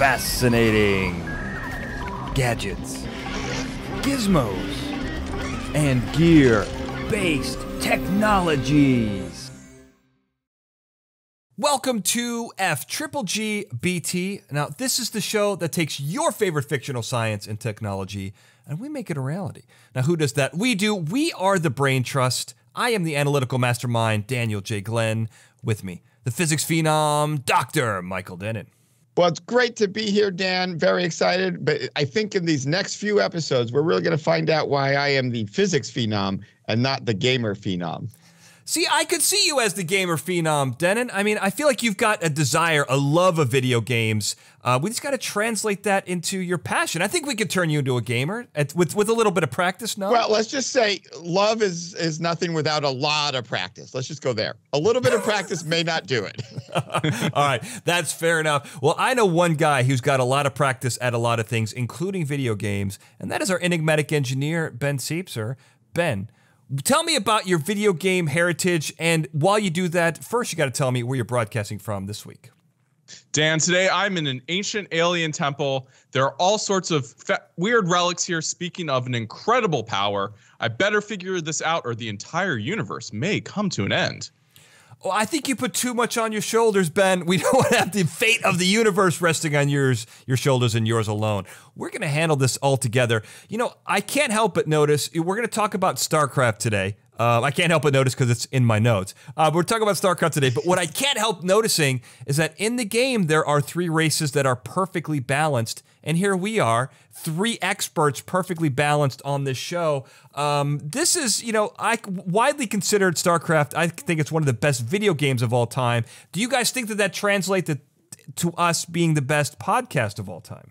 fascinating gadgets, gizmos, and gear based technologies. Welcome to F Triple G BT. Now, this is the show that takes your favorite fictional science and technology and we make it a reality. Now, who does that? We do. We are the Brain Trust. I am the analytical mastermind, Daniel J. Glenn. With me, the physics phenom, Dr. Michael Dennin. Well, it's great to be here, Dan. Very excited. But I think in these next few episodes, we're really going to find out why I am the physics phenom and not the gamer phenom. See, I could see you as the gamer phenom, Dennin. I mean, I feel like you've got a desire, a love of video games. Uh, we just got to translate that into your passion. I think we could turn you into a gamer at, with with a little bit of practice. No. Well, let's just say love is is nothing without a lot of practice. Let's just go there. A little bit of practice may not do it. All right, that's fair enough. Well, I know one guy who's got a lot of practice at a lot of things, including video games, and that is our enigmatic engineer, Ben Siepser. Ben. Tell me about your video game heritage, and while you do that, first you got to tell me where you're broadcasting from this week. Dan, today I'm in an ancient alien temple. There are all sorts of weird relics here. Speaking of an incredible power, I better figure this out, or the entire universe may come to an end. Well, I think you put too much on your shoulders, Ben. We don't want to have the fate of the universe resting on yours, your shoulders and yours alone. We're going to handle this all together. You know, I can't help but notice we're going to talk about StarCraft today. Uh, I can't help but notice because it's in my notes. Uh, we're talking about StarCraft today, but what I can't help noticing is that in the game there are three races that are perfectly balanced, and here we are, three experts perfectly balanced on this show. Um, this is, you know, I widely considered StarCraft. I think it's one of the best video games of all time. Do you guys think that that translates to, to us being the best podcast of all time?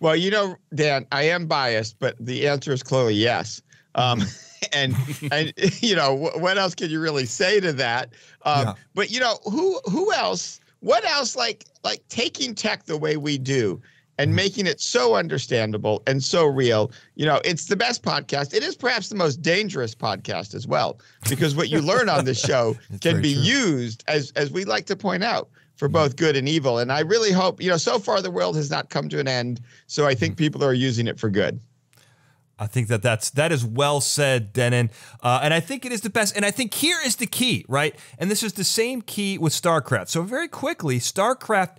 Well, you know, Dan, I am biased, but the answer is clearly yes. Um, and and you know what else can you really say to that? Um, yeah. But you know who who else? What else like like taking tech the way we do and mm-hmm. making it so understandable and so real. You know, it's the best podcast. It is perhaps the most dangerous podcast as well, because what you learn on this show can be true. used as as we like to point out for mm-hmm. both good and evil. And I really hope, you know, so far the world has not come to an end. So I think mm-hmm. people are using it for good. I think that that's that is well said, Dennin, uh, and I think it is the best. And I think here is the key, right? And this is the same key with StarCraft. So very quickly, StarCraft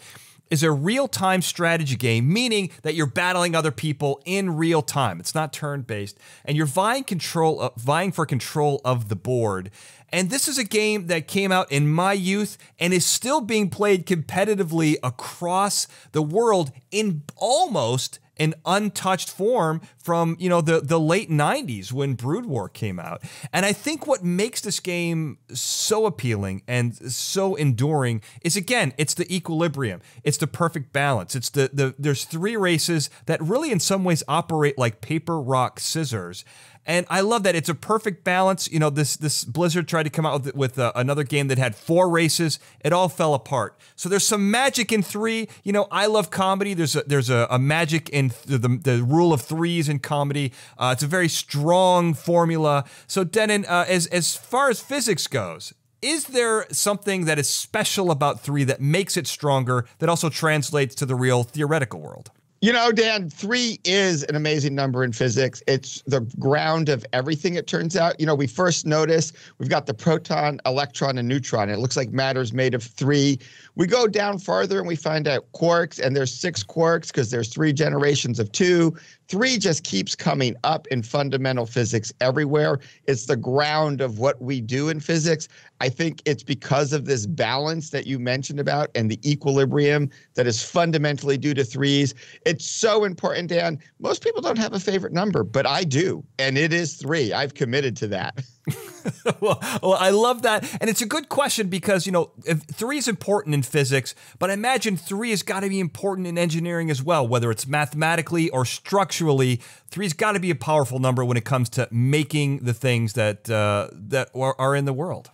is a real-time strategy game, meaning that you're battling other people in real time. It's not turn-based, and you're vying control, uh, vying for control of the board. And this is a game that came out in my youth and is still being played competitively across the world in almost an untouched form from you know the the late 90s when Brood War came out. And I think what makes this game so appealing and so enduring is again, it's the equilibrium. It's the perfect balance. It's the the there's three races that really in some ways operate like paper rock scissors and I love that it's a perfect balance. You know, this this Blizzard tried to come out with, with uh, another game that had four races. It all fell apart. So there's some magic in three. You know, I love comedy. There's a, there's a, a magic in th the, the rule of threes in comedy. Uh, it's a very strong formula. So Dennin, uh, as as far as physics goes, is there something that is special about three that makes it stronger that also translates to the real theoretical world? You know, Dan, three is an amazing number in physics. It's the ground of everything, it turns out. You know, we first notice we've got the proton, electron, and neutron. It looks like matter's made of three. We go down farther and we find out quarks, and there's six quarks because there's three generations of two. Three just keeps coming up in fundamental physics everywhere. It's the ground of what we do in physics. I think it's because of this balance that you mentioned about and the equilibrium that is fundamentally due to threes. It's so important, Dan. Most people don't have a favorite number, but I do, and it is three. I've committed to that. well, well, I love that. And it's a good question because, you know, three is important in physics, but I imagine three has got to be important in engineering as well, whether it's mathematically or structurally. Three's got to be a powerful number when it comes to making the things that uh, that are, are in the world.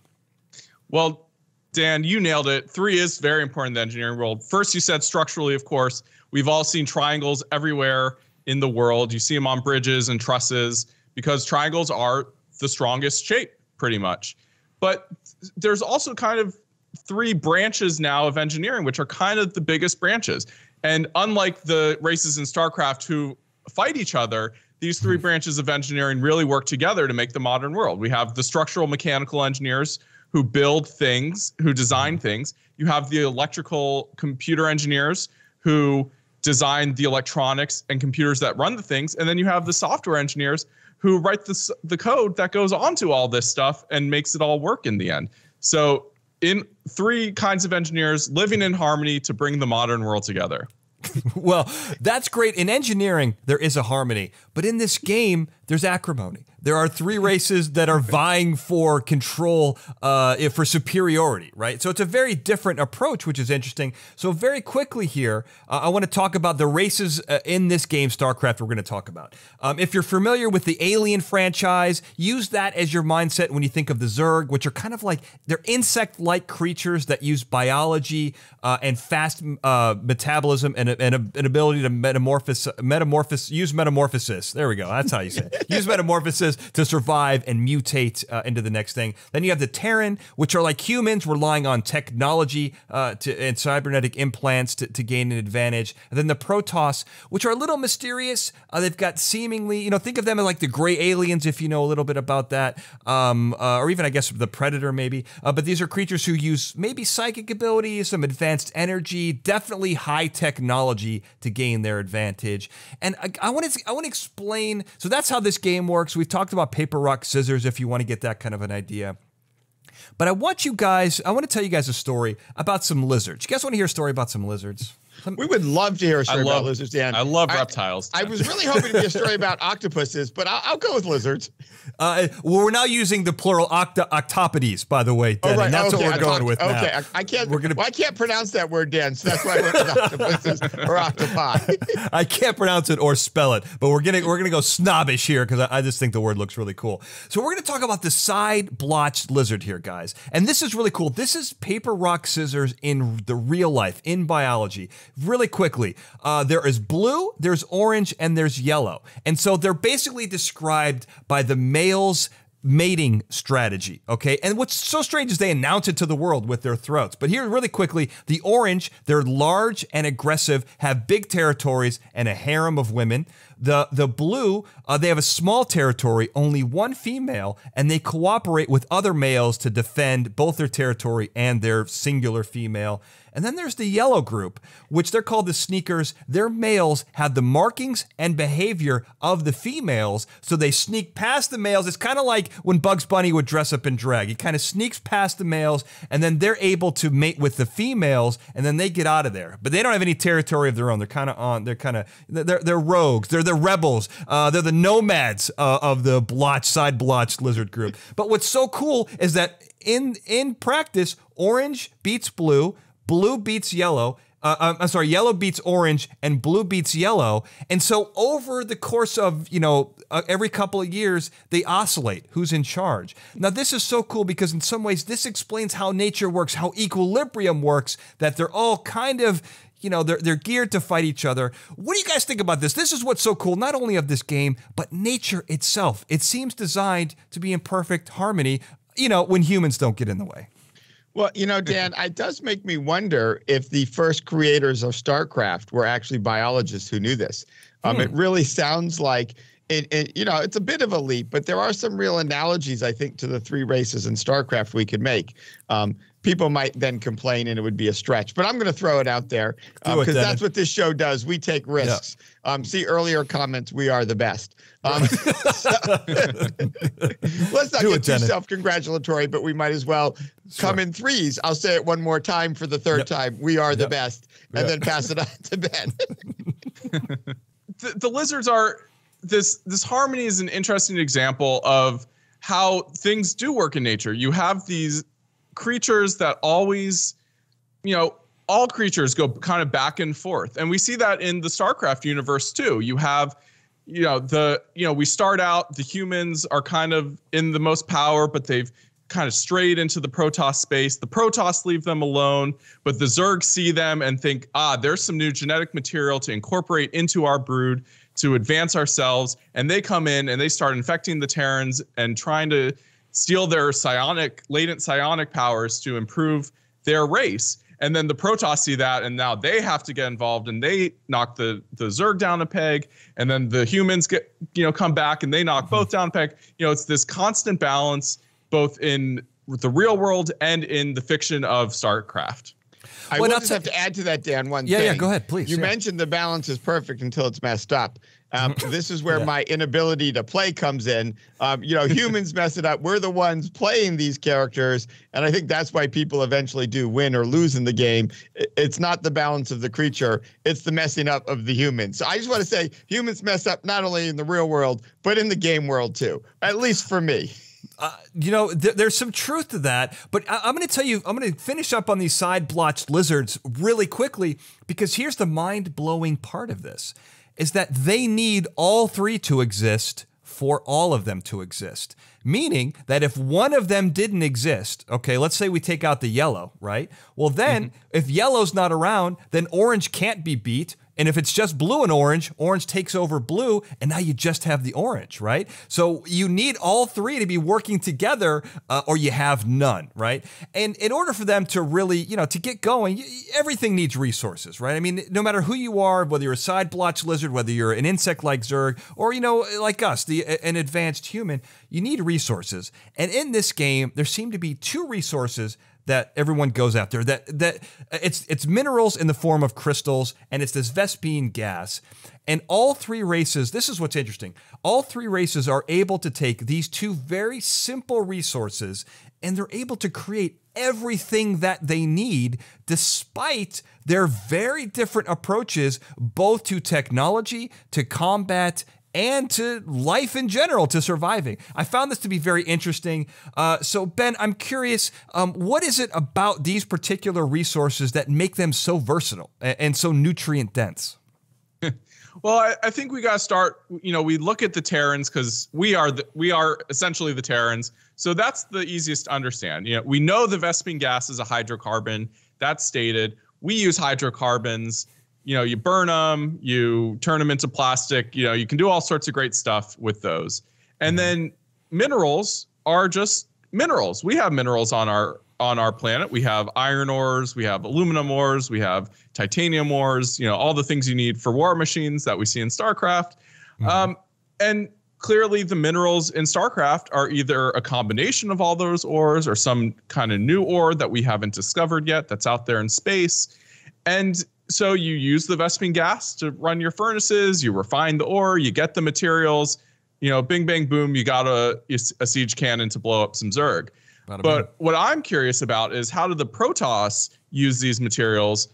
Well, Dan, you nailed it. Three is very important in the engineering world. First, you said structurally, of course. We've all seen triangles everywhere in the world. You see them on bridges and trusses because triangles are the strongest shape, pretty much. But there's also kind of three branches now of engineering, which are kind of the biggest branches. And unlike the races in StarCraft who fight each other, these three Hmm. branches of engineering really work together to make the modern world. We have the structural mechanical engineers who build things, who design things. You have the electrical computer engineers who design the electronics and computers that run the things. And then you have the software engineers who write the, the code that goes onto all this stuff and makes it all work in the end. So, in three kinds of engineers living in harmony to bring the modern world together. Well, that's great. In engineering, there is a harmony, but in this game, there's acrimony. There are three races that are vying for control, uh, for superiority, right? So it's a very different approach, which is interesting. So very quickly here, uh, I want to talk about the races uh, in this game, StarCraft. We're going to talk about. Um, if you're familiar with the Alien franchise, use that as your mindset when you think of the Zerg, which are kind of like they're insect-like creatures that use biology uh, and fast uh, metabolism and, and ability to metamorphose, metamorphose, use metamorphosis. There we go. That's how you say it. Use metamorphosis to survive and mutate uh, into the next thing. Then you have the Terran, which are like humans relying on technology uh, to, and cybernetic implants to, to gain an advantage. And then the Protoss, which are a little mysterious. Uh, they've got seemingly, you know, think of them as like the gray aliens, if you know a little bit about that, um, uh, or even I guess the Predator, maybe. Uh, but these are creatures who use maybe psychic abilities, some advanced energy, definitely high technology to gain their advantage. And I, I want to, I want to explain. So that's how this game works. We've talked about paper, rock, scissors, if you want to get that kind of an idea. But I want you guys, I want to tell you guys a story about some lizards. You guys want to hear a story about some lizards? We would love to hear a story love- about lizards, Dan. I love reptiles. I was really hoping to be a story about octopuses, but I'll, I'll go with lizards. Uh, well, we're now using the plural octa- octopodes, by the way, Dan, and that's Oh, okay, what we're going talked- with now. Okay, I, I can't. We're gonna- well, I can't pronounce that word, Dan. So that's why I went with octopuses or octopi. I can't pronounce it or spell it, but we're gonna we're gonna go snobbish here because I, I just think the word looks really cool. So we're gonna talk about the side blotched lizard here, guys, and this is really cool. This is paper rock scissors in the real life in biology. Really quickly, uh, there is blue, there's orange, and there's yellow, and so they're basically described by the males mating strategy. Okay. And what's so strange is they announce it to the world with their throats. But here, really quickly, the orange, they're large and aggressive, have big territories and a harem of women. The, the blue, uh, they have a small territory, only one female, and they cooperate with other males to defend both their territory and their singular female. And then there's the yellow group, which they're called the sneakers. Their males have the markings and behavior of the females, so they sneak past the males. It's kind of like when Bugs Bunny would dress up in drag. He kind of sneaks past the males, and then they're able to mate with the females, and then they get out of there. But they don't have any territory of their own. They're kind of on. They're kind of they're they're rogues. They're the rebels. Uh, they're the nomads uh, of the blotch side blotched lizard group. But what's so cool is that in in practice, orange beats blue blue beats yellow. Uh, I'm- I'm sorry, yellow beats orange and blue beats yellow. And so over the course of, you know, uh, every couple of years, they oscillate who's in charge. Now, this is so cool because in some ways, this explains how nature works, how equilibrium works, that they're all kind of, you know, they're, they're geared to fight each other. What do you guys think about this? This is what's so cool, not only of this game, but nature itself. It seems designed to be in perfect harmony, you know, when humans don't get in the way. Well, you know, Dan, it does make me wonder if the first creators of StarCraft were actually biologists who knew this. Um, It really sounds like it, it, you know, it's a bit of a leap, but there are some real analogies, I think, to the three races in StarCraft we could make. Um, people might then complain and it would be a stretch, but I'm going to throw it out there because Devin. that's what this show does. We take risks. Um, see earlier comments. We are the best. Um, so- let's not Do get it, too Dennis. self-congratulatory, but we might as well come in threes. I'll say it one more time for the third Yep. time. We are the Yep. best, and Yep. then pass it on to Ben. the, the lizards are this this harmony is an interesting example of how things do work in nature. You have these creatures that always, you know, all creatures go kind of back and forth. And we see that in the StarCraft universe too. You have you know the you know we start out the humans are kind of in the most power but they've kind of strayed into the protoss space the protoss leave them alone but the zerg see them and think ah there's some new genetic material to incorporate into our brood to advance ourselves and they come in and they start infecting the terrans and trying to steal their psionic latent psionic powers to improve their race and then the Protoss see that, and now they have to get involved, and they knock the the Zerg down a peg, and then the humans get you know come back and they knock both down a peg. You know, it's this constant balance both in the real world and in the fiction of StarCraft. I well, just have to add to that, Dan. One yeah, thing. yeah. Go ahead, please. You yeah. mentioned the balance is perfect until it's messed up. Um, this is where yeah. my inability to play comes in. Um, you know, humans mess it up. We're the ones playing these characters, and I think that's why people eventually do win or lose in the game. It's not the balance of the creature; it's the messing up of the humans. So I just want to say, humans mess up not only in the real world but in the game world too. At least for me. Uh, you know, th there's some truth to that, but I am going to tell you, I'm going to finish up on these side blotched lizards really quickly because here's the mind blowing part of this is that they need all three to exist for all of them to exist. Meaning that if one of them didn't exist, okay, let's say we take out the yellow, right? Well, then mm -hmm. if yellow's not around, then orange can't be beat and if it's just blue and orange, orange takes over blue, and now you just have the orange, right? So you need all three to be working together, uh, or you have none, right? And in order for them to really, you know, to get going, everything needs resources, right? I mean, no matter who you are, whether you're a side blotch lizard, whether you're an insect like Zerg, or you know, like us, the an advanced human, you need resources. And in this game, there seem to be two resources that everyone goes after. That that it's it's minerals in the form of crystals, and it's this Vespene gas. And all three races, this is what's interesting. All three races are able to take these two very simple resources and they're able to create everything that they need despite their very different approaches both to technology, to combat, and to life in general, to surviving. I found this to be very interesting. Uh, so, Ben, I'm curious, um, what is it about these particular resources that make them so versatile and, and so nutrient dense? well, I, I, think we got to start. You know, we look at the Terrans because we are the, we are essentially the Terrans. So that's the easiest to understand. You know, we know the Vespene gas is a hydrocarbon. That's stated. We use hydrocarbons you know, you burn them, you turn them into plastic, you know, you can do all sorts of great stuff with those. And mm-hmm. then minerals are just minerals. We have minerals on our on our planet. We have iron ores, we have aluminum ores, we have titanium ores, you know, all the things you need for war machines that we see in StarCraft. Mm-hmm. Um, and clearly the minerals in StarCraft are either a combination of all those ores or some kind of new ore that we haven't discovered yet that's out there in space. And so you use the Vespene gas to run your furnaces, you refine the ore, you get the materials, you know, bing, bang, boom, you got a, a siege cannon to blow up some Zerg. but what I'm curious about is how do the Protoss use these materials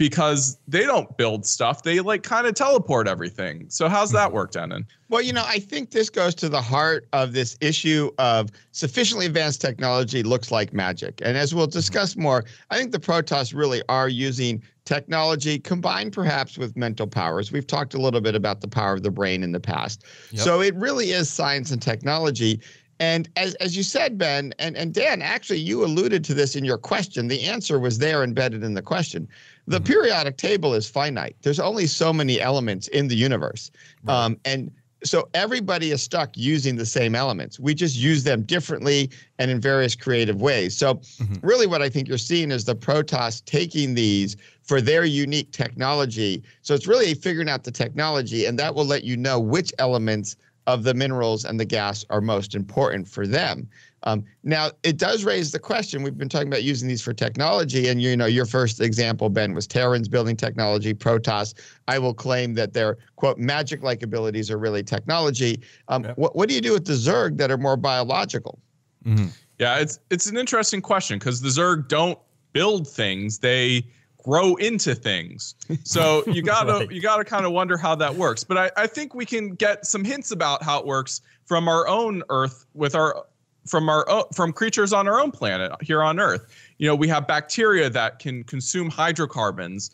because they don't build stuff. They like kind of teleport everything. So how's that hmm. work, Dennin? Well, you know, I think this goes to the heart of this issue of sufficiently advanced technology looks like magic. And as we'll hmm. discuss more, I think the Protoss really are using technology combined perhaps with mental powers. We've talked a little bit about the power of the brain in the past. Yep. So it really is science and technology. And as, as you said, Ben, and, and Dan, actually, you alluded to this in your question. The answer was there embedded in the question. The periodic table is finite. There's only so many elements in the universe. Right. Um, and so everybody is stuck using the same elements. We just use them differently and in various creative ways. So mm-hmm. really what I think you're seeing is the Protoss taking these for their unique technology. So it's really figuring out the technology and that will let you know which elements of the minerals and the gas are most important for them. Um, now, it does raise the question. We've been talking about using these for technology, and you know, your first example, Ben, was Terrans building technology. Protoss, I will claim that their quote magic-like abilities are really technology. Um, yep. what, what do you do with the Zerg that are more biological? Mm-hmm. Yeah, it's it's an interesting question because the Zerg don't build things; they grow into things. So you gotta right. you gotta kind of wonder how that works. But I, I think we can get some hints about how it works from our own Earth with our from our from creatures on our own planet here on Earth. You know, we have bacteria that can consume hydrocarbons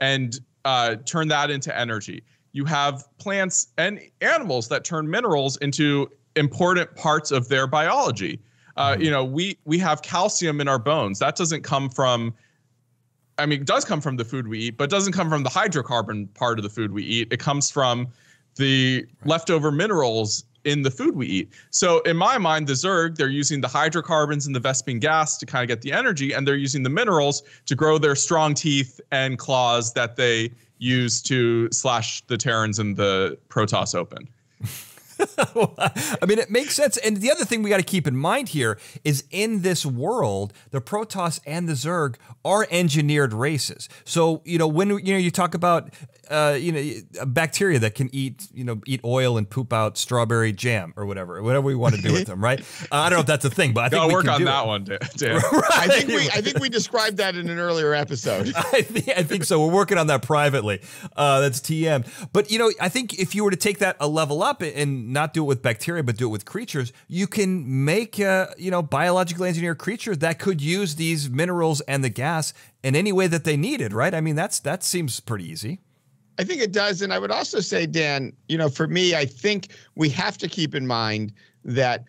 and uh, turn that into energy. You have plants and animals that turn minerals into important parts of their biology. Uh, mm-hmm. You know, we we have calcium in our bones. That doesn't come from. I mean, it does come from the food we eat, but doesn't come from the hydrocarbon part of the food we eat. It comes from the leftover minerals in the food we eat. So in my mind, the Zerg, they're using the hydrocarbons and the Vespene gas to kind of get the energy, and they're using the minerals to grow their strong teeth and claws that they use to slash the Terrans and the Protoss open. I mean, it makes sense. And the other thing we got to keep in mind here is in this world, the Protoss and the Zerg are engineered races. So, you know, when you know you talk about uh, you know, bacteria that can eat, you know, eat oil and poop out strawberry jam or whatever, whatever we want to do with them, right? Uh, I don't know if that's a thing, but I think Gotta we work on that it. one, Dan. right. I think we I think we described that in an earlier episode. I think, I think so. We're working on that privately. Uh, that's TM. But you know, I think if you were to take that a level up and not do it with bacteria, but do it with creatures, you can make uh, you know biologically engineered creatures that could use these minerals and the gas in any way that they needed. Right? I mean, that's that seems pretty easy. I think it does. And I would also say, Dan, you know, for me, I think we have to keep in mind that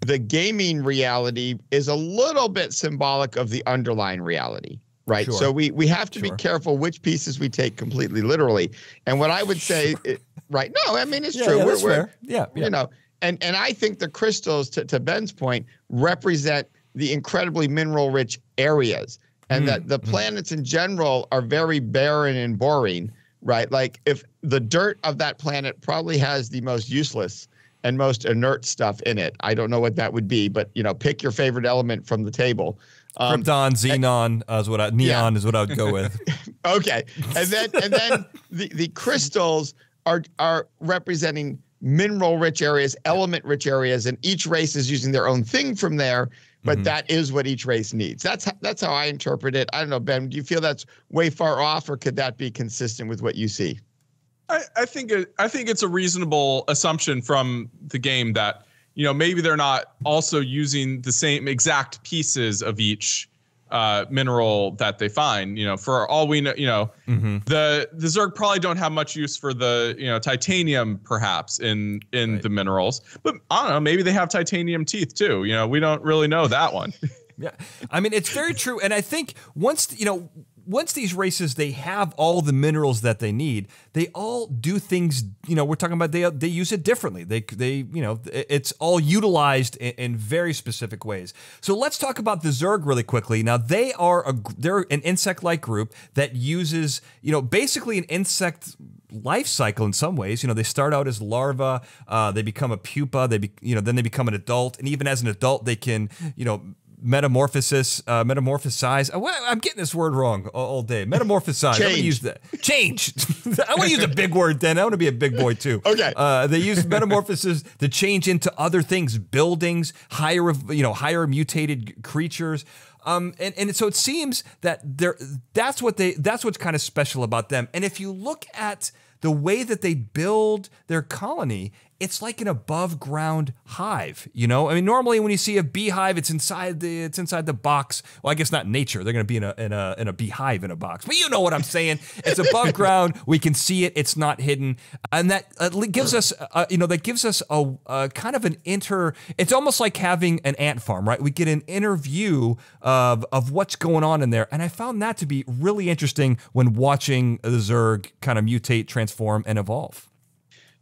the gaming reality is a little bit symbolic of the underlying reality. Right. Sure. So we we have to Sure. be careful which pieces we take completely literally. And what I would say, it, right? No, I mean it's Yeah, true. yeah, we're, we're fair. Yeah, yeah. you know, and and I think the crystals, to, to Ben's point, represent the incredibly mineral rich areas, and that mm, the mm. planets in general are very barren and boring, right? Like if the dirt of that planet probably has the most useless and most inert stuff in it. I don't know what that would be, but you know, pick your favorite element from the table. Um, Krypton, xenon uh, is what I, neon is what I would go with. Okay, and then and then the the crystals are are representing mineral rich areas, element rich areas, and each race is using their own thing from there. But mm-hmm. that is what each race needs. That's that's how I interpret it. I don't know, Ben. Do you feel that's way far off, or could that be consistent with what you see? I, I think it, I think it's a reasonable assumption from the game that you know maybe they're not also using the same exact pieces of each uh, mineral that they find. You know, for all we know, you know, the the Zerg probably don't have much use for the you know titanium perhaps in in Right. the minerals, but I don't know. Maybe they have titanium teeth too. You know, we don't really know that one. Yeah, I mean it's very true, and I think once you know, once these races they have all the minerals that they need, they all do things. You know, we're talking about they they use it differently. They they you know it's all utilized in, in very specific ways. So let's talk about the Zerg really quickly. Now they are a they're an insect-like group that uses you know basically an insect life cycle in some ways. You know, they start out as larvae, uh, they become a pupa, they be, you know then they become an adult, and even as an adult they can you know metamorphosis, uh, metamorphosize. Uh, I'm getting this word wrong all, day. Metamorphosize. I'm gonna use that. Change. I want to use a big word then. I want to be a big boy too. Okay. Uh, they use metamorphosis to change into other things, buildings, higher, you know, higher mutated creatures. Um, and, and so it seems that they're, that's what they, that's what's kind of special about them. And if you look at the way that they build their colony, it's like an above ground hive, you know? I mean, normally when you see a beehive, it's inside the it's inside the box. Well, I guess not nature. They're going to be in a in a in a beehive in a box. But you know what I'm saying? It's above ground. We can see it. It's not hidden. And that uh, gives us uh, you know, that gives us a, a kind of an inter it's almost like having an ant farm, right? We get an inner view of of what's going on in there. And I found that to be really interesting when watching the Zerg kind of mutate, transform and evolve.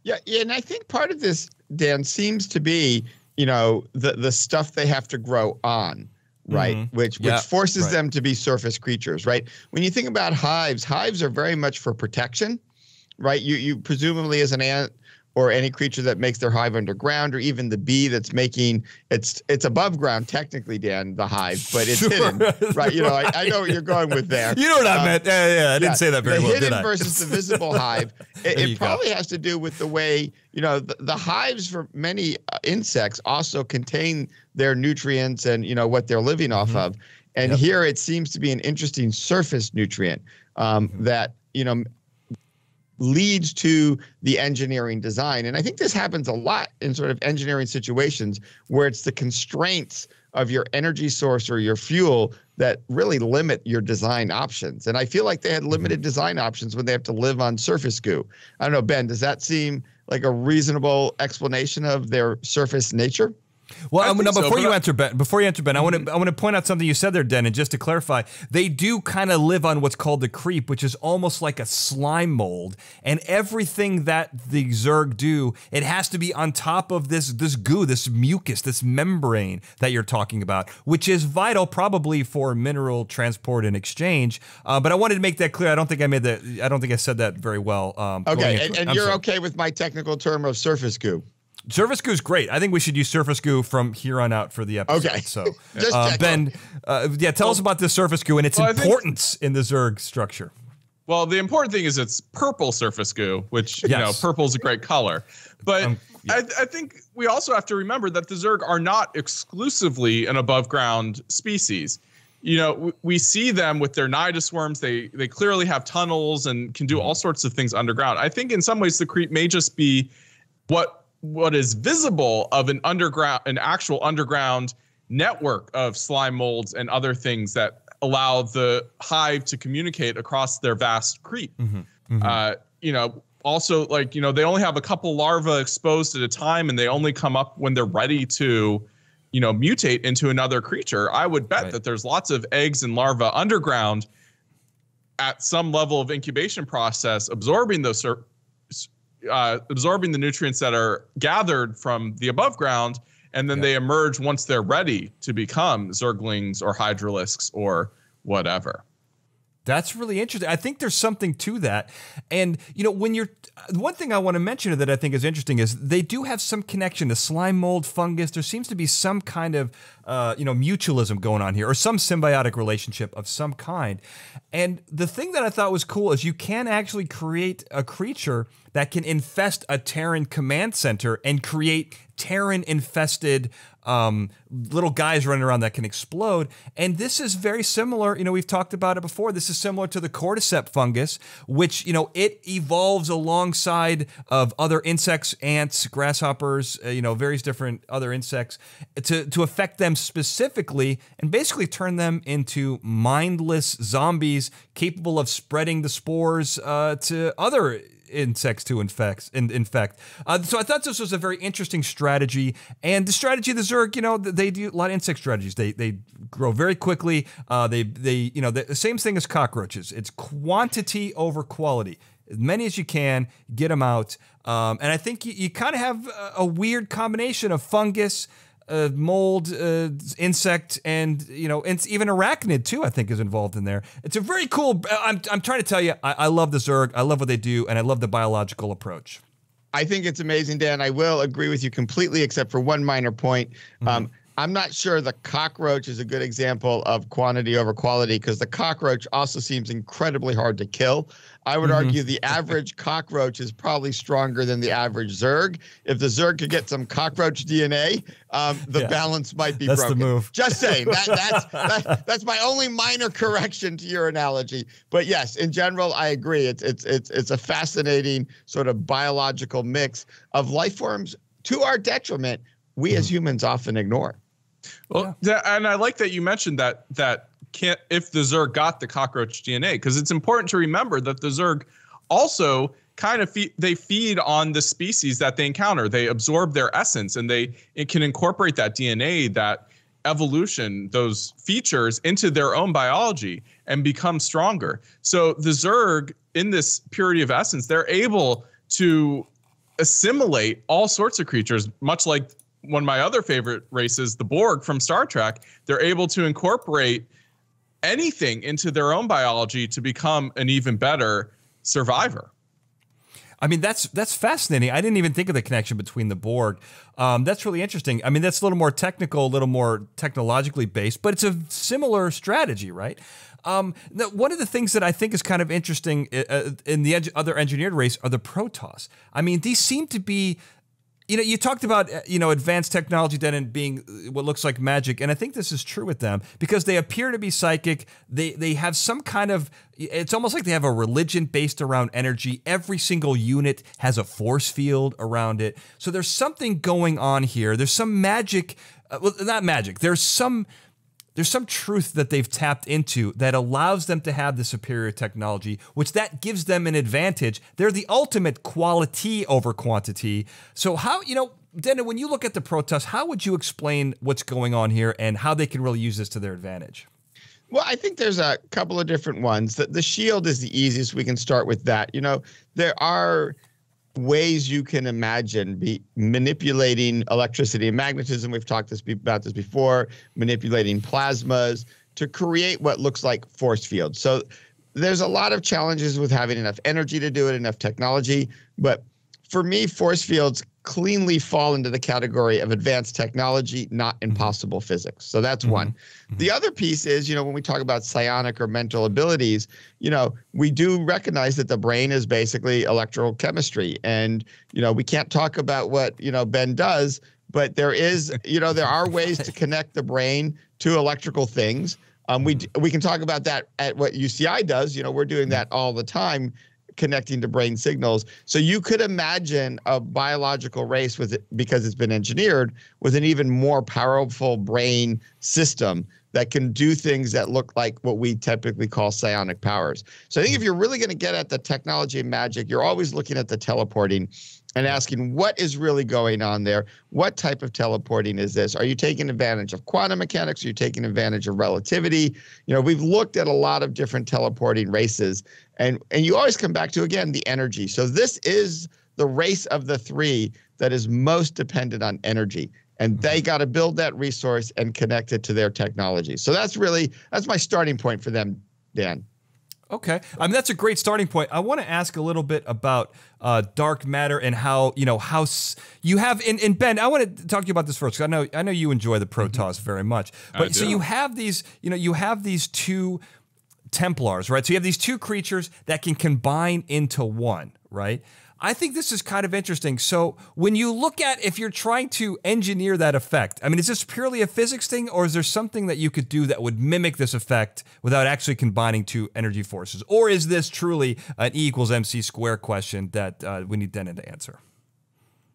Yeah, yeah, and I think part of this, Dan, seems to be, you know, the the stuff they have to grow on, mm-hmm. right? Which which Yeah, forces right. them to be surface creatures, right? When you think about hives, hives are very much for protection, right? You you presumably as an ant or any creature that makes their hive underground, or even the bee that's making it's it's above ground technically, Dan, the hive, but it's Sure. hidden, right? You know, I, I know what you're going with there. You know what I Um, meant? Yeah, yeah. I didn't say that very the well, hidden did I? versus the visible hive. It, it go. probably has to do with the way you know the, the hives for many uh, insects also contain their nutrients and you know what they're living off of. And Mm-hmm. Yep. here it seems to be an interesting surface nutrient um, Mm-hmm. that you know leads to the engineering design. And I think this happens a lot in sort of engineering situations where it's the constraints of your energy source or your fuel that really limit your design options. And I feel like they had mm-hmm. limited design options when they have to live on surface goo. I don't know, Ben, does that seem like a reasonable explanation of their surface nature? Well, I I'm gonna, so, before you I- answer Ben, before you answer Ben, I want to I want to point out something you said there, Den, and just to clarify, they do kind of live on what's called the creep, which is almost like a slime mold, and everything that the Zerg do, it has to be on top of this this goo, this mucus, this membrane that you're talking about, which is vital probably for mineral transport and exchange. Uh, but I wanted to make that clear. I don't think I made that. I don't think I said that very well. Um, Okay, and, and you're sorry. okay with my technical term of surface goo. Surface goo is great. I think we should use surface goo from here on out for the episode. Okay. So, Just uh. Ben, uh, yeah, tell us about the surface goo and its Well, I think- importance in the Zerg structure. Well, the important thing is it's purple surface goo, which you know, Yes. purple is a great color. But Um, yeah. I, I think we also have to remember that the Zerg are not exclusively an above ground species. You know, w- we see them with their Nydus worms. They they clearly have tunnels and can do all sorts of things underground. I think in some ways the creep may just be what what is visible of an underground an actual underground network of slime molds and other things that allow the hive to communicate across their vast creep uh, you know also like you know they only have a couple larvae exposed at a time and they only come up when they're ready to you know mutate into another creature. I would bet Right. that there's lots of eggs and larvae underground at some level of incubation process absorbing those uh, absorbing the nutrients that are gathered from the above ground, and then Yeah. they emerge once they're ready to become zerglings or hydralisks or whatever. That's really interesting. I think there's something to that. And, you know, when you're, one thing I want to mention that I think is interesting is they do have some connection to slime mold, fungus. There seems to be some kind of, uh, you know, mutualism going on here or some symbiotic relationship of some kind. And the thing that I thought was cool is you can actually create a creature that can infest a Terran command center and create Terran infested um, little guys running around that can explode. And this is very similar. You know, we've talked about it before. This is similar to the cordyceps fungus, which, you know, it evolves alongside of other insects, ants, grasshoppers, uh, you know, various different other insects to, to affect them specifically and basically turn them into mindless zombies capable of spreading the spores uh, to other insects to infect. In, infect. Uh, so I thought this was a very interesting strategy, and the strategy of the Zerg, you know, they do a lot of insect strategies. They they grow very quickly. Uh, they they you know the, the same thing as cockroaches. It's quantity over quality. As many as you can, get them out. Um, and I think you, you kind of have a, a weird combination of fungus. Uh, mold, uh, insect, and you know, and even arachnid too. I think is involved in there. It's a very cool. I'm, I'm trying to tell you, I, I love the Zerg. I love what they do, and I love the biological approach. I think it's amazing, Dan. I will agree with you completely, except for one minor point. Mm-hmm. Um, I'm not sure the cockroach is a good example of quantity over quality because the cockroach also seems incredibly hard to kill. I would Mm-hmm. argue the average cockroach is probably stronger than the average Zerg. If the Zerg could get some cockroach DNA, um, the Yeah. balance might be That's the broken. move. Just saying. That, that's that, that's my only minor correction to your analogy. But yes, in general, I agree. It's it's it's it's a fascinating sort of biological mix of life forms to our detriment. We as humans often ignore. Well, th- and I like that you mentioned that that can't if the Zerg got the cockroach DNA because it's important to remember that the Zerg also kind of feed they feed on the species that they encounter. They absorb their essence and they it can incorporate that DNA, that evolution, those features into their own biology and become stronger. So the Zerg in this purity of essence, they're able to assimilate all sorts of creatures, much like one of my other favorite races, the Borg from Star Trek. They're able to incorporate anything into their own biology to become an even better survivor. I mean, that's that's fascinating. I didn't even think of the connection between the Borg. Um, that's really interesting. I mean, that's a little more technical, a little more technologically based, but it's a similar strategy, right? Um, now, one of the things that I think is kind of interesting uh, in the other engineered race are the Protoss. I mean, these seem to be you know, you talked about uh, you know advanced technology then being uh, what looks like magic, and I think this is true with them because they appear to be psychic. They they have some kind of. It's almost like they have a religion based around energy. Every single unit has a force field around it. So there's something going on here. There's some magic. Uh, well, not magic. There's some there's some truth that they've tapped into that allows them to have the superior technology, which that gives them an advantage. They're the ultimate quality over quantity. So how, you know, Dana, when you look at the Protoss, how would you explain what's going on here and how they can really use this to their advantage? Well, I think there's a couple of different ones. The, the shield is the easiest. We can start with that. You know, there are ways you can imagine be manipulating electricity and magnetism. We've talked this, about this before, manipulating plasmas to create what looks like force fields. So there's a lot of challenges with having enough energy to do it, enough technology. But for me, force fields cleanly fall into the category of advanced technology, not mm-hmm. impossible physics. So that's mm-hmm. one. Mm-hmm. The other piece is, you know, when we talk about psionic or mental abilities, you know, we do recognize that the brain is basically electrochemistry. And, you know, we can't talk about what, you know, Ben does, but there is, you know, there are ways to connect the brain to electrical things. Um, we mm-hmm. we can talk about that at what UCI does. You know, we're doing that all the time connecting to brain signals. So you could imagine a biological race with it because it's been engineered with an even more powerful brain system that can do things that look like what we typically call psionic powers. So I think if you're really going to get at the technology and magic, you're always looking at the teleporting and asking what is really going on there. What type of teleporting is this? Are you taking advantage of quantum mechanics? Are you taking advantage of relativity? You know, we've looked at a lot of different teleporting races, and and you always come back to again the energy. So this is the race of the three that is most dependent on energy and they mm-hmm. got to build that resource and connect it to their technology. So that's really that's my starting point for them, Dan. Okay, I mean that's a great starting point. I want to ask a little bit about uh, dark matter and how you know how you have. And, and Ben, I want to talk to you about this first because I know I know you enjoy the Protoss mm-hmm. very much. But so you have these, you know, you have these two Templars, right? So you have these two creatures that can combine into one, right? I think this is kind of interesting. So when you look at if you're trying to engineer that effect, I mean, is this purely a physics thing, or is there something that you could do that would mimic this effect without actually combining two energy forces, or is this truly an E equals MC square question that uh, we need Dennin to answer?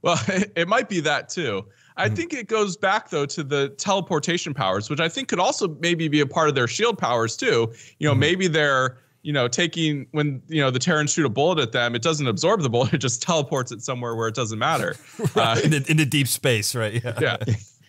Well, it might be that too. I mm-hmm. think it goes back though to the teleportation powers, which I think could also maybe be a part of their shield powers too. You know, mm-hmm. maybe they're you know, taking when you know the Terrans shoot a bullet at them, it doesn't absorb the bullet; it just teleports it somewhere where it doesn't matter. right. uh, into, into deep space, right? Yeah. yeah.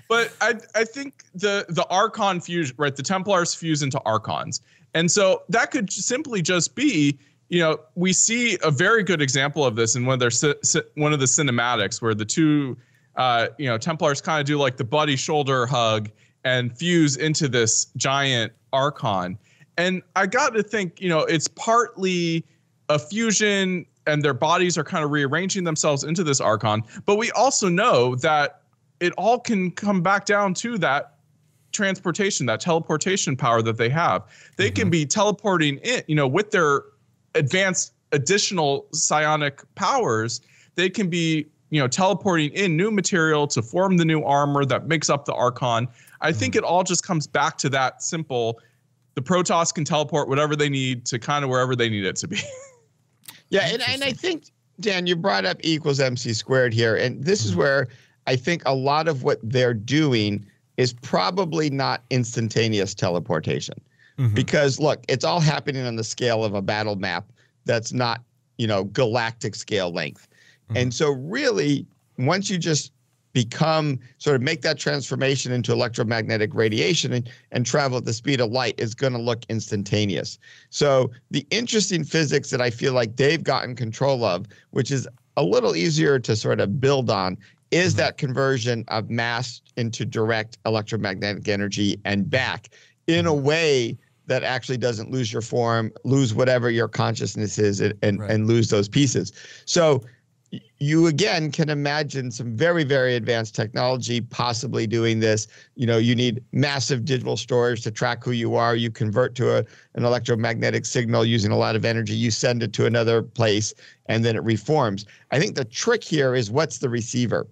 But I I think the the Archon fuse, right? The Templars fuse into Archons, and so that could simply just be you know, we see a very good example of this in one of their one of the cinematics where the two, uh, you know, Templars kind of do like the buddy shoulder hug and fuse into this giant Archon. And I got to think, you know, it's partly a fusion and their bodies are kind of rearranging themselves into this archon. But we also know that it all can come back down to that transportation, that teleportation power that they have. They mm-hmm. can be teleporting in, you know, with their advanced additional psionic powers, they can be, you know, teleporting in new material to form the new armor that makes up the archon. I mm-hmm. think it all just comes back to that simple the Protoss can teleport whatever they need to kind of wherever they need it to be. yeah, and, and I think Dan, you brought up E equals MC squared here, and this mm-hmm. is where I think a lot of what they're doing is probably not instantaneous teleportation. Mm-hmm. Because look, it's all happening on the scale of a battle map that's not, you know, galactic scale length. Mm-hmm. And so really, once you just become sort of make that transformation into electromagnetic radiation and, and travel at the speed of light is going to look instantaneous. So the interesting physics that I feel like they've gotten control of, which is a little easier to sort of build on, is mm-hmm. that conversion of mass into direct electromagnetic energy and back in a mm-hmm. way that actually doesn't lose your form, lose whatever your consciousness is, and, and, right. and lose those pieces. So you again can imagine some very very advanced technology possibly doing this. You know you need massive digital storage to track who you are. You convert to a, an electromagnetic signal using a lot of energy. You send it to another place and then it reforms. I think the trick here is what's the receiver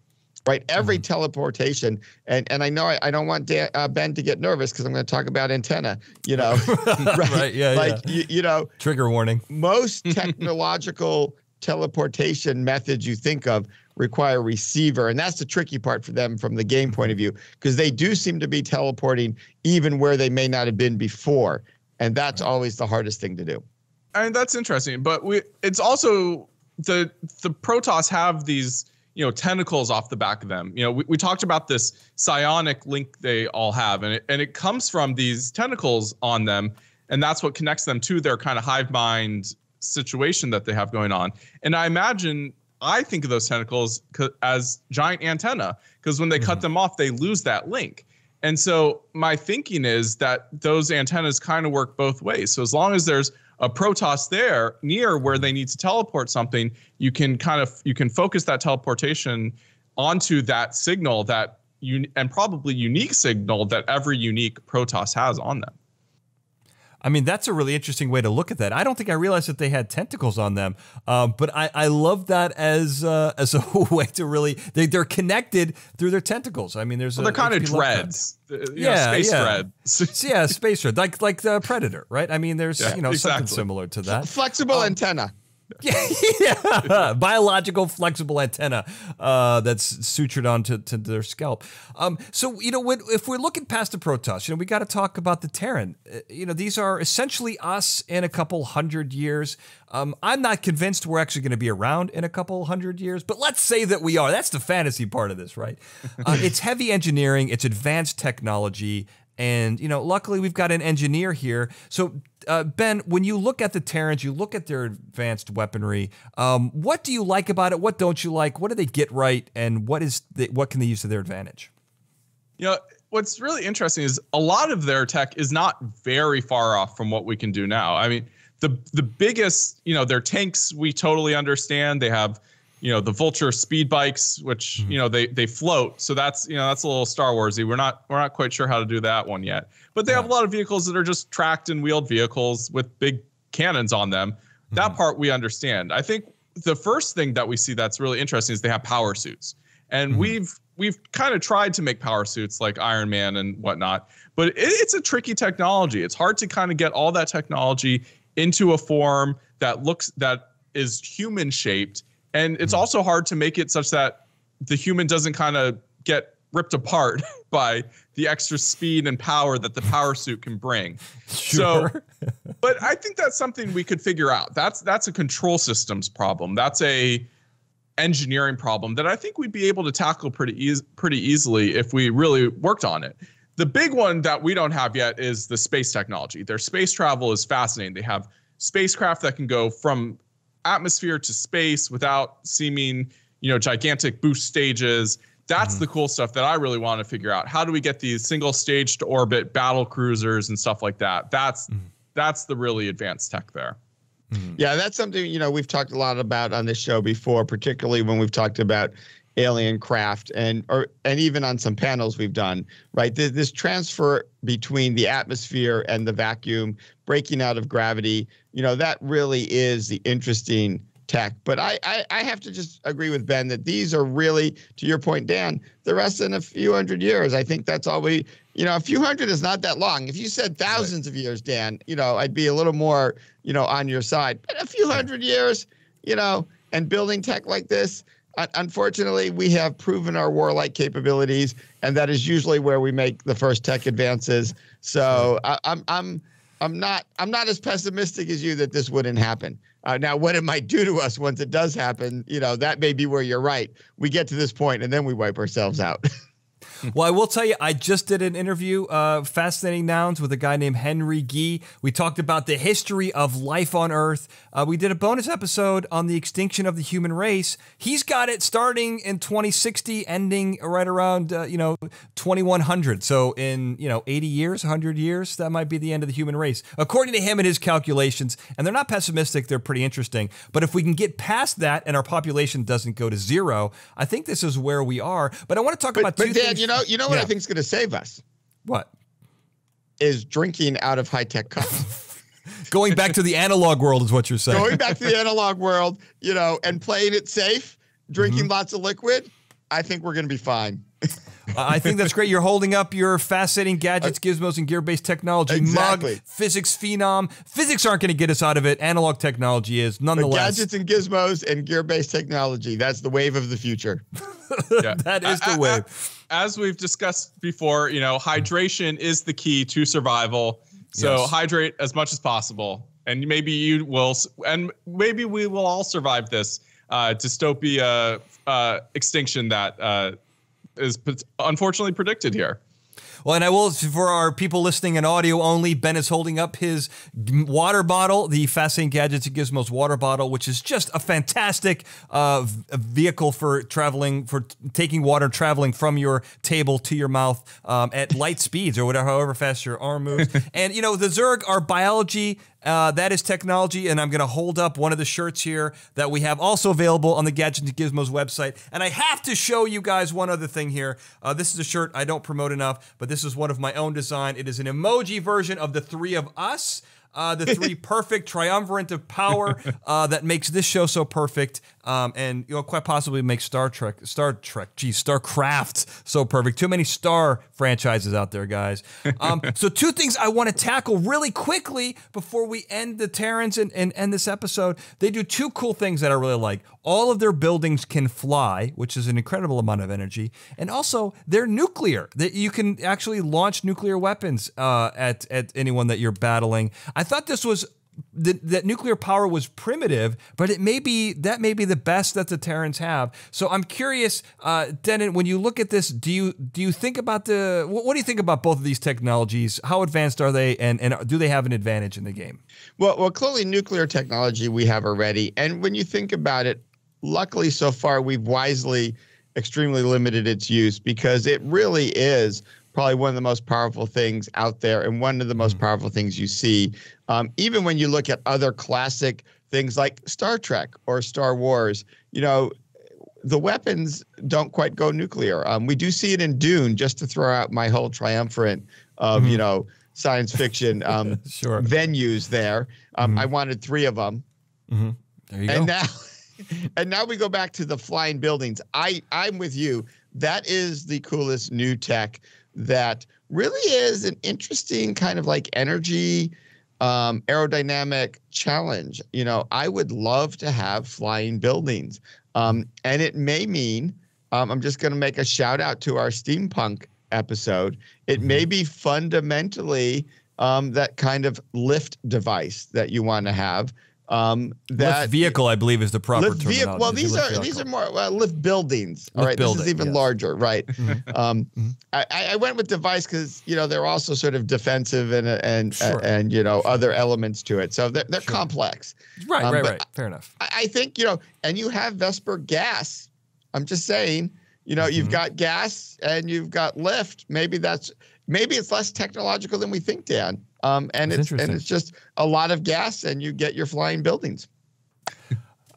right? Every mm-hmm. teleportation and and i know i, I don't want Dan, uh, ben to get nervous because i'm going to talk about antenna you know? Right? right? yeah like yeah. You, you know trigger warning. most technological teleportation methods you think of require receiver. And that's the tricky part for them from the game point of view, because they do seem to be teleporting even where they may not have been before. And that's always the hardest thing to do. I mean, that's interesting. But we it's also the the Protoss have these you know tentacles off the back of them. You know, we, we talked about this psionic link they all have, and it and it comes from these tentacles on them, and that's what connects them to their kind of hive mind situation that they have going on. And I imagine I think of those tentacles as giant antenna because when they mm-hmm. cut them off, they lose that link. And so my thinking is that those antennas kind of work both ways. So as long as there's a Protoss there near where they need to teleport something, you can kind of you can focus that teleportation onto that signal that you and probably unique signal that every unique Protoss has on them. I mean, that's a really interesting way to look at that. I don't think I realized that they had tentacles on them, um, but I, I love that as uh, as a way to really they, they're connected through their tentacles. I mean, there's well, a, they're kind of dreads. yeah, know, space yeah. threads. yeah, space thread, like like the Predator, right? I mean, there's yeah, you know exactly. something similar to that. Flexible um, antenna. Yeah, biological flexible antenna uh, that's sutured onto to their scalp. Um, so you know, when, if we're looking past the Protoss, you know, we got to talk about the Terran. Uh, you know, these are essentially us in a couple hundred years. Um, I'm not convinced we're actually going to be around in a couple hundred years, but let's say that we are. That's the fantasy part of this, right? Uh, it's heavy engineering, it's advanced technology, and, you know, luckily we've got an engineer here. So, uh, Ben, when you look at the Terrans, you look at their advanced weaponry. Um, what do you like about it? What don't you like? What do they get right? And what is the, what can they use to their advantage? You know, what's really interesting is a lot of their tech is not very far off from what we can do now. I mean, the the biggest, you know, their tanks we totally understand. They have you know the vulture speed bikes which mm-hmm. you know they they float so that's you know that's a little star warsy we're not we're not quite sure how to do that one yet but they yeah. have a lot of vehicles that are just tracked and wheeled vehicles with big cannons on them mm-hmm. that part we understand i think the first thing that we see that's really interesting is they have power suits and mm-hmm. we've we've kind of tried to make power suits like iron man and whatnot but it, it's a tricky technology it's hard to kind of get all that technology into a form that looks that is human shaped and it's mm-hmm. also hard to make it such that the human doesn't kind of get ripped apart by the extra speed and power that the power suit can bring. Sure. So, but I think that's something we could figure out. That's that's a control systems problem. That's a engineering problem that I think we'd be able to tackle pretty easy, pretty easily if we really worked on it. The big one that we don't have yet is the space technology. Their space travel is fascinating. They have spacecraft that can go from atmosphere to space without seeming, you know, gigantic boost stages. That's mm-hmm. the cool stuff that I really want to figure out. How do we get these single stage to orbit battle cruisers and stuff like that? That's mm-hmm. that's the really advanced tech there. Mm-hmm. Yeah, that's something you know we've talked a lot about on this show before, particularly when we've talked about alien craft and or and even on some panels we've done right? This, this transfer between the atmosphere and the vacuum breaking out of gravity you know that really is the interesting tech. But I, I i have to just agree with ben that these are really to your point dan the rest in a few hundred years. I think that's all we you know a few hundred is not that long. If you said thousands right. of years dan you know i'd be a little more you know on your side. But a few hundred years you know and building tech like this unfortunately, we have proven our warlike capabilities, and that is usually where we make the first tech advances. So I, I'm I'm I'm not I'm not as pessimistic as you that this wouldn't happen. Uh, now, what it might do to us once it does happen, you know, that may be where you're right. We get to this point, and then we wipe ourselves out. well, I will tell you, I just did an interview, uh, Fascinating Nouns, with a guy named Henry Gee. We talked about the history of life on Earth. Uh, we did a bonus episode on the extinction of the human race. He's got it starting in 2060, ending right around, uh, you know, 2100. So in, you know, 80 years, 100 years, that might be the end of the human race, according to him and his calculations. And they're not pessimistic, they're pretty interesting. But if we can get past that and our population doesn't go to zero, I think this is where we are. But I want to talk but, about but two Dan, things. you know, you know what yeah. I think is going to save us? What? Is drinking out of high tech cups. Going back to the analog world is what you're saying. Going back to the analog world, you know, and playing it safe, drinking mm-hmm. lots of liquid. I think we're going to be fine. I think that's great. You're holding up your fascinating gadgets, gizmos, and gear-based technology Exactly. mug, physics phenom. Physics aren't going to get us out of it. Analog technology is, But nonetheless. gadgets and gizmos and gear-based technology. That's the wave of the future. Yeah. that is the A- a- wave. As we've discussed before, you know, hydration is the key to survival. So Yes. hydrate as much as possible, and maybe you will, and maybe we will all survive this uh, dystopia uh, extinction that uh, is unfortunately predicted here. Well, and I will, for our people listening in audio only, Ben is holding up his water bottle, the Fascinating Gadgets and Gizmos water bottle, which is just a fantastic uh, vehicle for traveling, for taking water, traveling from your table to your mouth um, at light speeds or whatever, however fast your arm moves. and, you know, the Zerg are biology. Uh, that is technology, and I'm going to hold up one of the shirts here that we have also available on the Gadgets and Gizmos website. And I have to show you guys one other thing here. Uh, this is a shirt I don't promote enough, but this is one of my own design. It is an emoji version of the three of us. Uh, the three perfect triumvirate of power uh, that makes this show so perfect, um, and you know quite possibly make Star Trek, Star Trek, geez, Starcraft so perfect. Too many Star franchises out there, guys. Um, so two things I want to tackle really quickly before we end the Terrans and, and end this episode. They do two cool things that I really like. All of their buildings can fly, which is an incredible amount of energy, and also they're nuclear. That you can actually launch nuclear weapons uh, at at anyone that you're battling. I thought this was that, that nuclear power was primitive, but it may be that may be the best that the Terrans have. So I'm curious, uh, Dennin, when you look at this, do you do you think about the what, what do you think about both of these technologies? How advanced are they, and and do they have an advantage in the game? Well, well, clearly nuclear technology we have already, and when you think about it, luckily so far we've wisely, extremely limited its use because it really is probably one of the most powerful things out there and one of the most powerful things you see. Um, even when you look at other classic things like Star Trek or Star Wars, you know, the weapons don't quite go nuclear. Um, we do see it in Dune, just to throw out my whole triumvirate of, you know, science fiction um, Sure. venues there. Um, I wanted three of them. There you And go. now, and now we go back to the flying buildings. I I'm with you. That is the coolest new tech. That really is an interesting kind of like energy, um, aerodynamic challenge. You know, I would love to have flying buildings, um, and it may mean. Um, I'm just going to make a shout out to our steampunk episode. It may be fundamentally um, that kind of lift device that you want to have. Um, that Lift vehicle, I believe, is the proper lift terminology. Well, these lift are these are more well, lift buildings. All Lift right, this is even yes. larger, right? Um, I, I went with device because you know they're also sort of defensive and and Sure. and you know other elements to it. So they're they're complex. right, um, right, but right. Fair enough. I, I think you know, and you have Vespene gas. I'm just saying, you know, Mm-hmm. you've got gas and you've got lift. Maybe that's maybe it's less technological than we think, Dan. Um, and That's it's and it's just a lot of gas, and you get your flying buildings.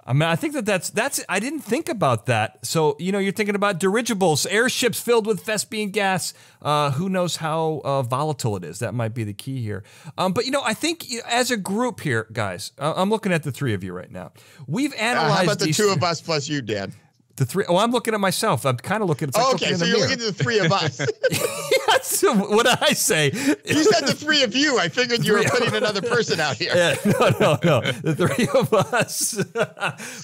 I mean, I think that that's that's. I didn't think about that. So you know, you're thinking about dirigibles, airships filled with Vespene gas. Uh, who knows how uh, volatile it is? That might be the key here. Um, but you know, I think as a group here, guys, uh, I'm looking at the three of you right now. We've Uh, analyzed how about the two of us plus you, Dan? The three. Oh, I'm looking at myself. I'm kind of looking. At it's like Oh, okay, so you're mirror. looking at the three of us. Yes, what did I say? you said the three of you. I figured you were putting another person out here. Yeah, no, no, no. The three of us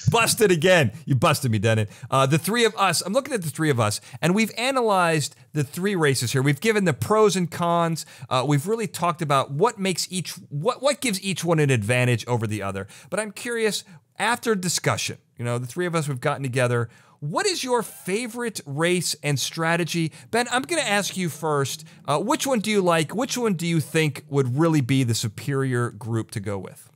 busted again. You busted me, Dennin. Uh, the three of us. I'm looking at the three of us, and we've analyzed the three races here. We've given the pros and cons. Uh, we've really talked about what makes each what what gives each one an advantage over the other. But I'm curious. After discussion, you know, the three of us we've gotten together. What is your favorite race and strategy? Ben, I'm going to ask you first. Uh, which one do you like? Which one do you think would really be the superior group to go with?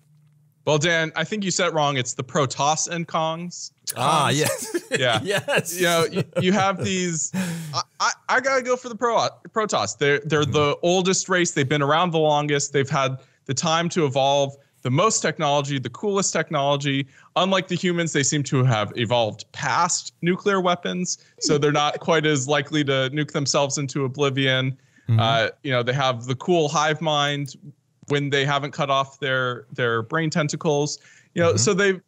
Well, Dan, I think you said it wrong. It's the Protoss and Kongs. Ah, yes. Yeah. yes. you know, you, you have these. I, I, I gotta go for the Pro Protoss. They're they're the oldest race. They've been around the longest. They've had the time to evolve, the most technology, the coolest technology. Unlike the humans, they seem to have evolved past nuclear weapons, so they're not quite as likely to nuke themselves into oblivion. Uh, you know, they have the cool hive mind when they haven't cut off their their brain tentacles. You know, so they've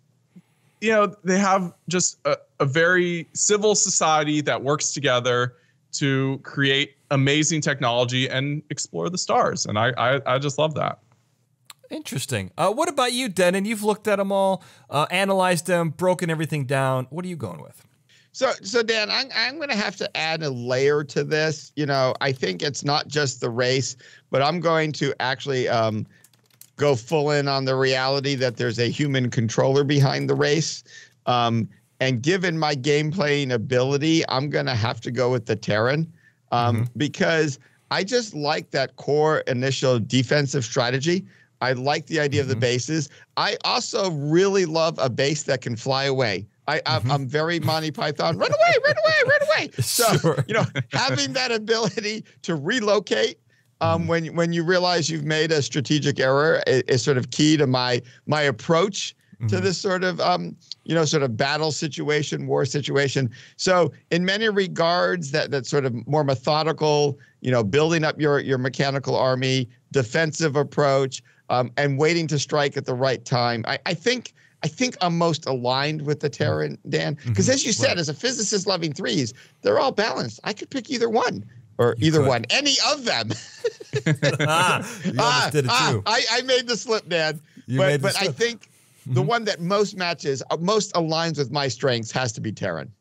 you know they have just a, a very civil society that works together to create amazing technology and explore the stars. And I, I, I just love that. Interesting. Uh, what about you, Dennin? You've looked at them all, uh, analyzed them, broken everything down. What are you going with? So, so Dan, I'm, I'm going to have to add a layer to this. You know, I think it's not just the race, but I'm going to actually um, go full in on the reality that there's a human controller behind the race. Um, and given my game playing ability, I'm going to have to go with the Terran um, mm-hmm. because I just like that core initial defensive strategy. I like the idea mm-hmm. of the mm-hmm. bases. I also really love a base that can fly away. I, I'm, mm-hmm. I'm very Monty Python. Run away, run away, run away. So sure. you know, having that ability to relocate um, mm-hmm. when when you realize you've made a strategic error is, is sort of key to my my approach mm-hmm. to this sort of um, you know sort of battle situation, war situation. So in many regards, that that sort of more methodical, you know, building up your your mechanical army, defensive approach, um, and waiting to strike at the right time. I, I think I think I'm most aligned with the Terran, Dan, because mm-hmm. as you said, right. as a physicist loving threes, they're all balanced. I could pick either one or you either could. one, any of them. ah, you ah, did it ah, too. I, I made the slip, Dan. You but but slip. I think mm-hmm. the one that most matches, uh, most aligns with my strengths has to be Terran.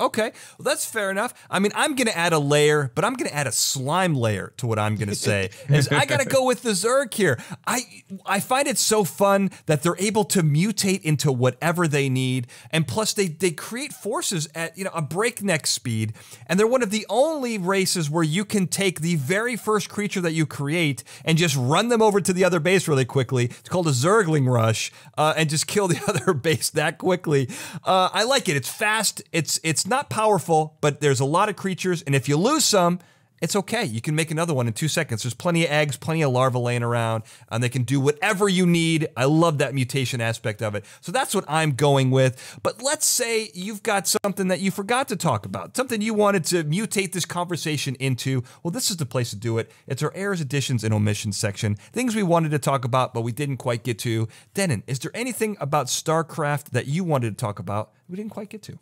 Okay, well, that's fair enough. I mean, I'm going to add a layer, but I'm going to add a slime layer to what I'm going to say. is I got to go with the Zerg here. I I find it so fun that they're able to mutate into whatever they need, and plus they they create forces at you know a breakneck speed, and they're one of the only races where you can take the very first creature that you create and just run them over to the other base really quickly. It's called a Zergling rush, uh, and just kill the other base that quickly. Uh, I like it. It's fast. It's it's not powerful, but there's a lot of creatures, and if you lose some, it's okay. You can make another one in two seconds. There's plenty of eggs, plenty of larvae laying around, and they can do whatever you need. I love that mutation aspect of it. So that's what I'm going with. But let's say you've got something that you forgot to talk about, something you wanted to mutate this conversation into. Well, this is the place to do it. It's our errors, additions, and omissions section. Things we wanted to talk about, but we didn't quite get to. Dennin, is there anything about StarCraft that you wanted to talk about we didn't quite get to?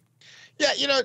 Yeah, you know,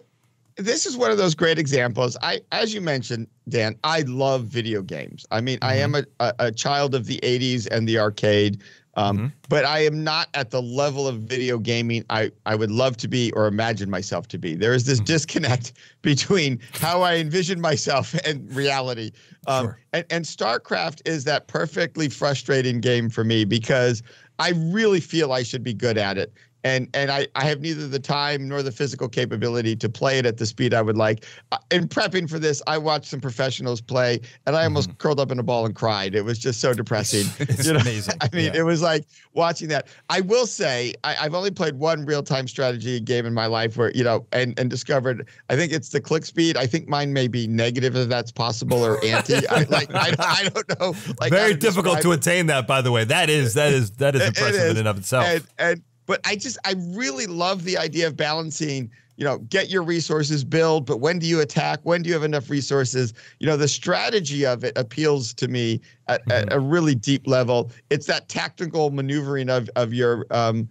this is one of those great examples. I, as you mentioned, Dan, I love video games. I mean, mm-hmm. I am a, a, a, child of the 80s and the arcade, um, mm-hmm. but I am not at the level of video gaming I, I would love to be or imagine myself to be. There is this mm-hmm. disconnect between how I envision myself and reality. Um, sure. and, and StarCraft is that perfectly frustrating game for me because I really feel I should be good at it and and I, I have neither the time nor the physical capability to play it at the speed I would like. Uh, in prepping for this, I watched some professionals play, and I almost mm-hmm. curled up in a ball and cried. It was just so depressing. it's you know? amazing. I mean, yeah. it was like watching that. I will say I, have only played one real time strategy game in my life where you know, and and discovered. I think it's the click speed. I think mine may be negative if that's possible or anti. I, like I, I don't know. Like very difficult to attain that. By the way, that is that is that is impressive in and of itself. And, and but I just I really love the idea of balancing you know get your resources build but when do you attack when do you have enough resources you know the strategy of it appeals to me at, mm-hmm. at a really deep level it's that tactical maneuvering of of your um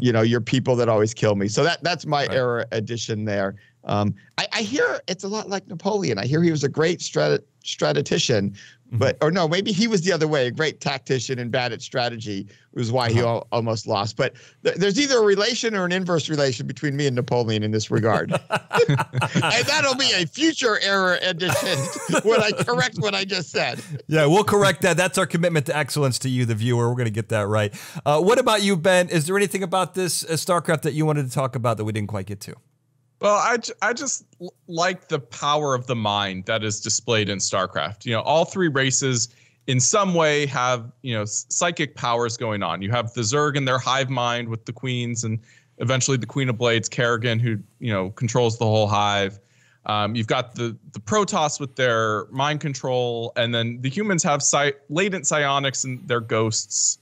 you know your people that always kill me so that that's my right. era addition there um I, I hear it's a lot like napoleon i hear he was a great strat- strategician. But or no, maybe he was the other way, a great tactician and bad at strategy was why he uh-huh. al- almost lost. But th- there's either a relation or an inverse relation between me and Napoleon in this regard. and that'll be a future error edition when I correct what I just said. Yeah, we'll correct that. That's our commitment to excellence to you, the viewer. We're going to get that right. Uh, what about you, Ben? Is there anything about this uh, StarCraft that you wanted to talk about that we didn't quite get to? Well, I, I just like the power of the mind that is displayed in StarCraft. You know, all three races in some way have, you know, psychic powers going on. You have the Zerg and their hive mind with the queens and eventually the Queen of Blades, Kerrigan, who, you know, controls the whole hive. Um, you've got the the Protoss with their mind control, and then the humans have latent psionics and their ghosts.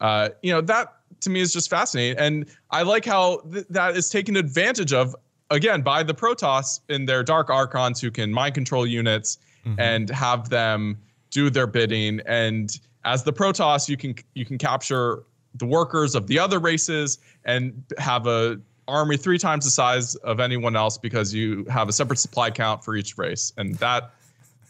Uh, you know that to me is just fascinating, and I like how th- that is taken advantage of again by the Protoss in their Dark Archons who can mind control units mm-hmm. and have them do their bidding. And as the Protoss, you can you can capture the workers of the other races and have a army three times the size of anyone else because you have a separate supply count for each race, and that,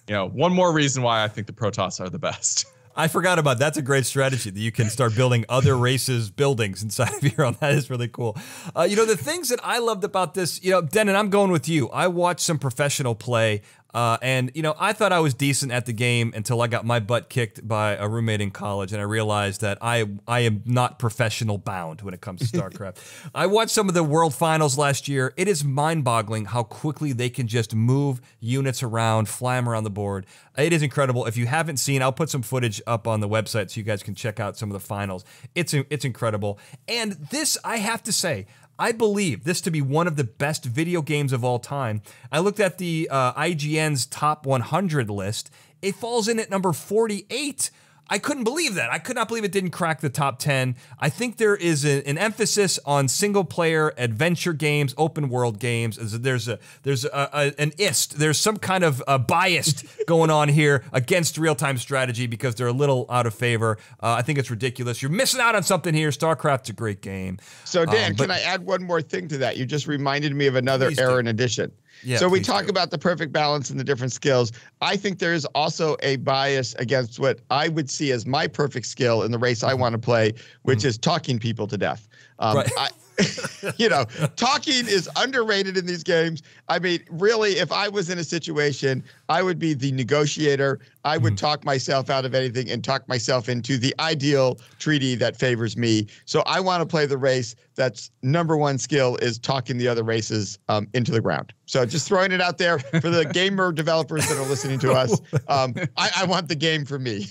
you know, one more reason why I think the Protoss are the best. I forgot about that's a great strategy that you can start building other races buildings inside of your own. That is really cool. Uh, you know the things that I loved about this. You know, Dennin, I'm going with you. I watched some professional play. Uh, and you know, I thought I was decent at the game until I got my butt kicked by a roommate in college, and I realized that I I am not professional bound when it comes to StarCraft. I watched some of the World Finals last year. It is mind-boggling how quickly they can just move units around, fly them around the board. It is incredible. If you haven't seen, I'll put some footage up on the website so you guys can check out some of the finals. It's it's incredible. And this, I have to say, I believe this to be one of the best video games of all time. I looked at the uh, IGN's top 100 list. It falls in at number 48 I couldn't believe that. I could not believe it didn't crack the top 10. I think there is a, an emphasis on single player adventure games, open world games. There's a there's a, a, an ist. There's some kind of uh, bias going on here against real time strategy because they're a little out of favor. Uh, I think it's ridiculous. You're missing out on something here. StarCraft's a great game. So Dan, um, can I add one more thing to that? You just reminded me of another error in addition. Yeah, so we talk do. about the perfect balance and the different skills. I think there's also a bias against what I would see as my perfect skill in the race I mm-hmm. want to play, which mm. is talking people to death. Um, right. I, you know, talking is underrated in these games. I mean, really, if I was in a situation, I would be the negotiator. I would mm. talk myself out of anything and talk myself into the ideal treaty that favors me. So I want to play the race that's number one skill is talking the other races um, into the ground. So just throwing it out there for the gamer developers that are listening to us. Um, I, I want the game for me.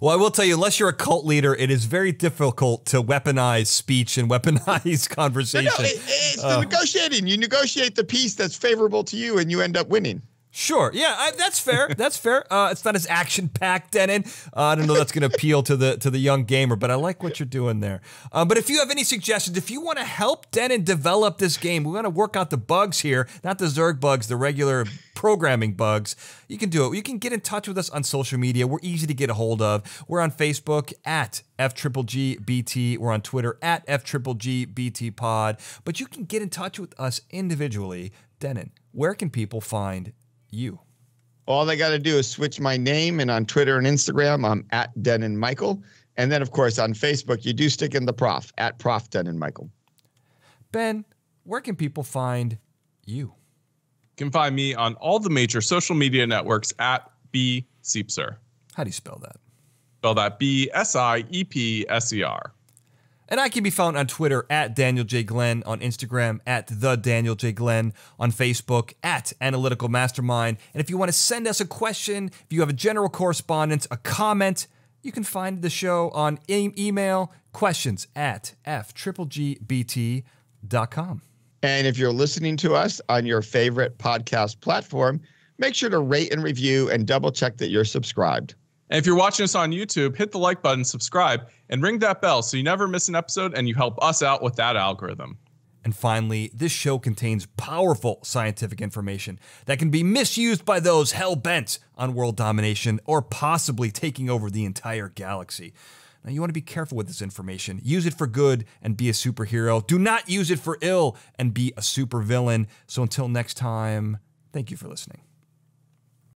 Well, I will tell you, unless you're a cult leader, it is very difficult to weaponize speech and weaponize conversation. No, no, it, it's uh, the negotiating. You negotiate the piece that's favorable to you, and you end up winning. Sure. Yeah, I, that's fair. That's fair. Uh, it's not as action packed, Dennin. Uh, I don't know that's going to appeal to the to the young gamer, but I like what you're doing there. Uh, but if you have any suggestions, if you want to help Dennin develop this game, we want to work out the bugs here, not the Zerg bugs, the regular programming bugs. You can do it. You can get in touch with us on social media. We're easy to get a hold of. We're on Facebook at F Triple G BT. We're on Twitter at F Triple G BT Pod. But you can get in touch with us individually. Dennin, where can people find you? All they got to do is switch my name, and on Twitter and Instagram, I'm at Dennin Michael. And then, of course, on Facebook, you do stick in the prof at Prof Dennin Michael. Ben, where can people find you? You can find me on all the major social media networks at B Siepser. How do you spell that? Spell that B S I E P S E R. And I can be found on Twitter at Daniel J. Glenn, on Instagram at the Daniel J. Glenn, on Facebook at Analytical Mastermind. And if you want to send us a question, if you have a general correspondence, a comment, you can find the show on e- email questions at ftripplegbt.com. And if you're listening to us on your favorite podcast platform, make sure to rate and review and double check that you're subscribed. And if you're watching us on YouTube, hit the like button, subscribe, and ring that bell so you never miss an episode and you help us out with that algorithm. And finally, this show contains powerful scientific information that can be misused by those hell bent on world domination or possibly taking over the entire galaxy. Now, you want to be careful with this information. Use it for good and be a superhero. Do not use it for ill and be a supervillain. So, until next time, thank you for listening.